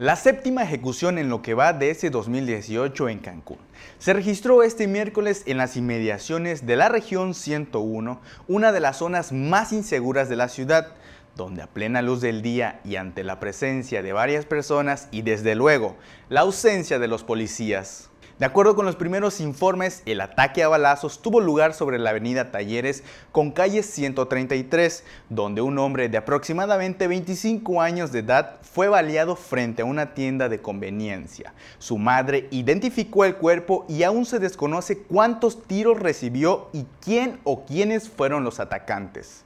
La séptima ejecución en lo que va de ese 2018 en Cancún. Se registró este miércoles en las inmediaciones de la región 101, una de las zonas más inseguras de la ciudad, donde a plena luz del día y ante la presencia de varias personas y desde luego la ausencia de los policías, de acuerdo con los primeros informes, el ataque a balazos tuvo lugar sobre la avenida Talleres con calle 133, donde un hombre de aproximadamente 25 años de edad fue baleado frente a una tienda de conveniencia. Su madre identificó el cuerpo y aún se desconoce cuántos tiros recibió y quién o quiénes fueron los atacantes.